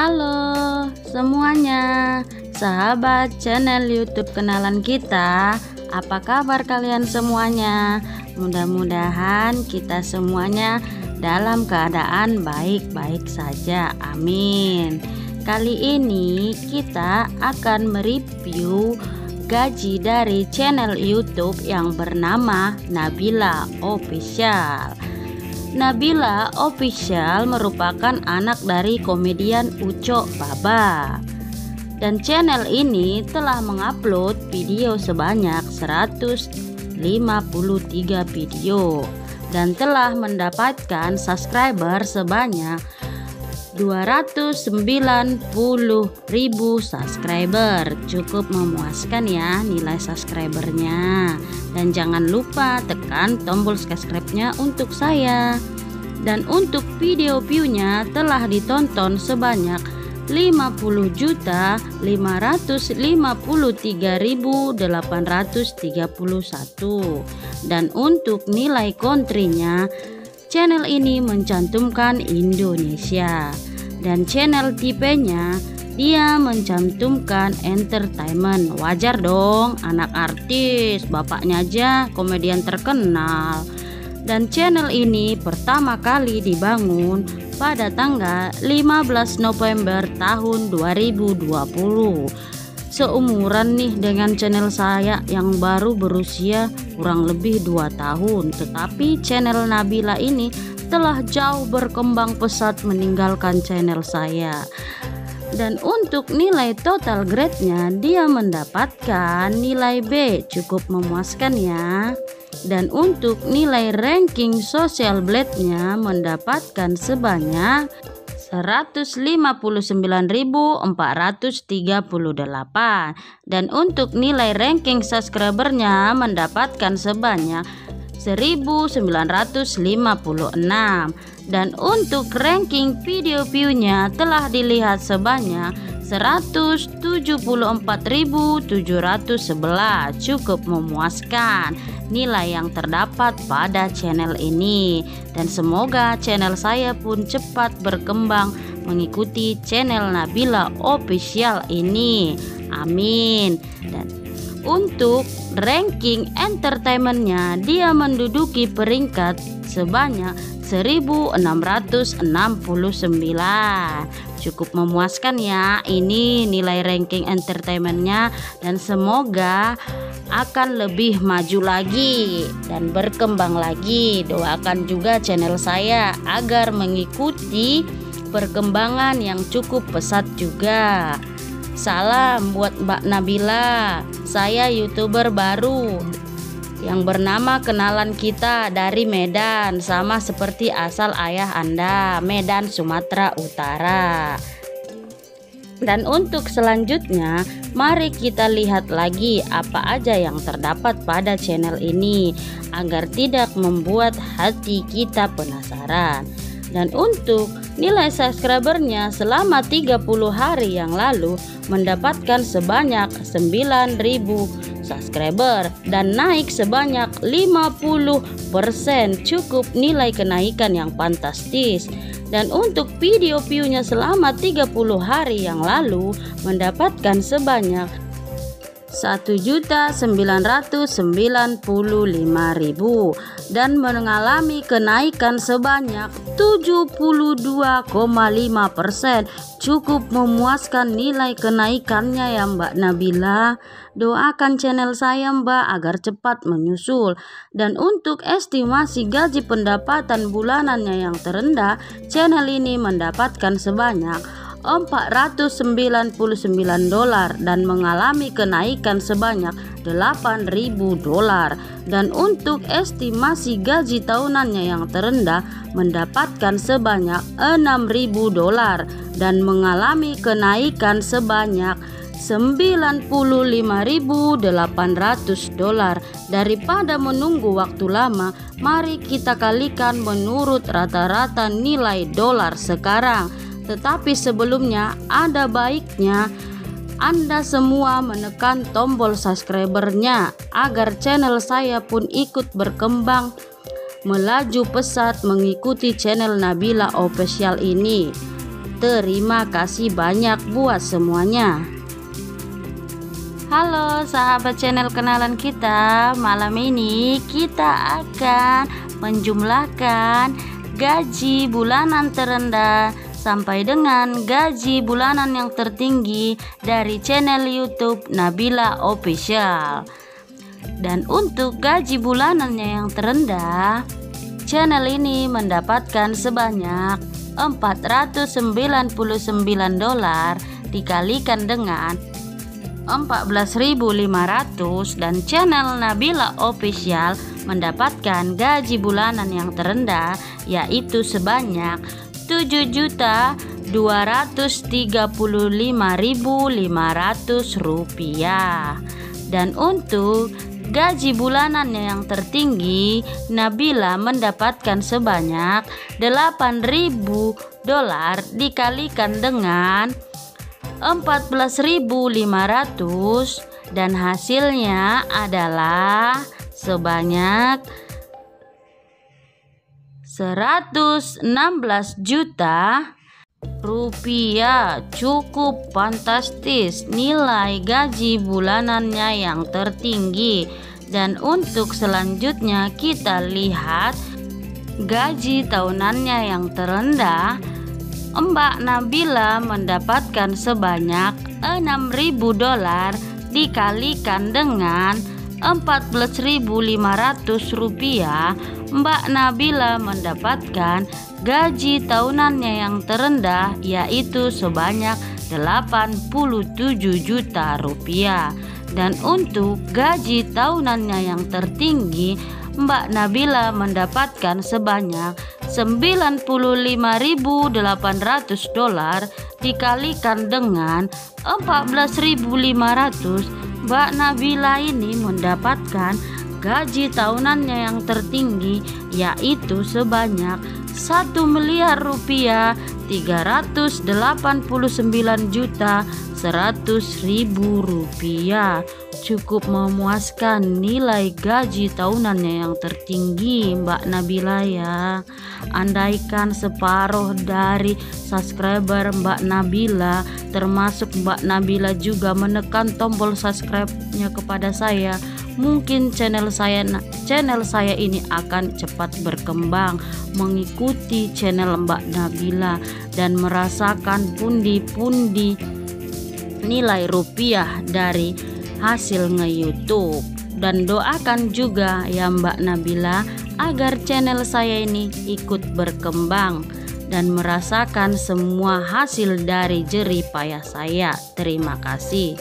Halo semuanya, sahabat channel YouTube kenalan kita. Apa kabar kalian semuanya? Mudah-mudahan kita semuanya dalam keadaan baik-baik saja. Amin. Kali ini kita akan mereview gaji dari channel YouTube yang bernama Nabila Official. Nabila Official merupakan anak dari komedian Uco Baba. Dan channel ini telah mengupload video sebanyak 153 video dan telah mendapatkan subscriber sebanyak 290.000 subscriber. Cukup memuaskan ya nilai subscribernya. Dan jangan lupa tekan tombol subscribe-nya untuk saya. Dan untuk video viewnya telah ditonton sebanyak 50 juta 553.831 dan untuk nilai kontrinya channel ini mencantumkan Indonesia. Dan channel tipenya dia mencantumkan entertainment. Wajar dong anak artis bapaknya aja komedian terkenal. Dan channel ini pertama kali dibangun pada tanggal 15 November tahun 2020 seumuran nih dengan channel saya yang baru berusia kurang lebih 2 tahun. Tetapi channel Nabila ini telah jauh berkembang pesat meninggalkan channel saya. Dan untuk nilai total grade-nya dia mendapatkan nilai B. Cukup memuaskan ya. Dan untuk nilai ranking social blade-nya mendapatkan sebanyak 159.438 dan untuk nilai ranking subscribernya mendapatkan sebanyak 1956 dan untuk ranking video view-nya telah dilihat sebanyak 174.711 cukup memuaskan nilai yang terdapat pada channel ini. Dan semoga channel saya pun cepat berkembang mengikuti channel Nabila official ini. Amin. Dan untuk ranking entertainmentnya dia menduduki peringkat sebanyak 1669 cukup memuaskan ya ini nilai ranking entertainmentnya. Dan semoga akan lebih maju lagi dan berkembang lagi. Doakan juga channel saya agar mengikuti perkembangan yang cukup pesat juga. Salam buat Mbak Nabila saya youtuber baru yang bernama kenalan kita dari Medan sama seperti asal ayah Anda Medan Sumatera Utara. Dan untuk selanjutnya mari kita lihat lagi apa aja yang terdapat pada channel ini agar tidak membuat hati kita penasaran. Dan untuk nilai subscribernya selama 30 hari yang lalu mendapatkan sebanyak 9000 subscriber dan naik sebanyak 50% cukup nilai kenaikan yang fantastis. Dan untuk video viewnya selama 30 hari yang lalu mendapatkan sebanyak 1.995.000 dan mengalami kenaikan sebanyak 72,5% cukup memuaskan nilai kenaikannya ya Mbak Nabila. Doakan channel saya Mbak agar cepat menyusul. Dan untuk estimasi gaji pendapatan bulanannya yang terendah channel ini mendapatkan sebanyak 499 dolar dan mengalami kenaikan sebanyak 8000 dolar. Dan untuk estimasi gaji tahunannya yang terendah mendapatkan sebanyak 6000 dolar dan mengalami kenaikan sebanyak 95.800 dolar. Daripada menunggu waktu lama mari kita kalikan menurut rata-rata nilai dolar sekarang tetapi sebelumnya ada baiknya anda semua menekan tombol subscribernya agar channel saya pun ikut berkembang melaju pesat mengikuti channel Nabila Official ini. Terima kasih banyak buat semuanya. Halo sahabat channel kenalan kita. Malam ini kita akan menjumlahkan gaji bulanan terendah sampai dengan gaji bulanan yang tertinggi dari channel YouTube Nabila Official. Dan untuk gaji bulanannya yang terendah, channel ini mendapatkan sebanyak 499 dolar dikalikan dengan 14.500 dan channel Nabila Official mendapatkan gaji bulanan yang terendah yaitu sebanyak 7.235.500 rupiah. Dan untuk gaji bulanannya yang tertinggi, Nabila mendapatkan sebanyak 8.000 dolar dikalikan dengan 14.500 dan hasilnya adalah sebanyak 116 juta rupiah. Cukup fantastis. Nilai gaji bulanannya yang tertinggi. Dan untuk selanjutnya kita lihat gaji tahunannya yang terendah. Mbak Nabila mendapatkan sebanyak 6.000 dolar dikalikan dengan 14.500 rupiah Mbak Nabila mendapatkan gaji tahunannya yang terendah yaitu sebanyak 87 juta rupiah. Dan untuk gaji tahunannya yang tertinggi Mbak Nabila mendapatkan sebanyak 95.800 dolar dikalikan dengan 14.500 Mbak Nabila ini mendapatkan gaji tahunannya yang tertinggi yaitu sebanyak 1 miliar rupiah 389 juta 100 ribu rupiah. Cukup memuaskan nilai gaji tahunannya yang tertinggi Mbak Nabila ya. Andaikan separuh dari subscriber Mbak Nabila termasuk Mbak Nabila juga menekan tombol subscribe-nya kepada saya mungkin channel saya channel saya ini akan cepat berkembang mengikuti channel Mbak Nabila dan merasakan pundi-pundi nilai rupiah dari hasil nge-youtube dan doakan juga ya Mbak Nabila agar channel saya ini ikut berkembang dan merasakan semua hasil dari jerih payah saya. Terima kasih.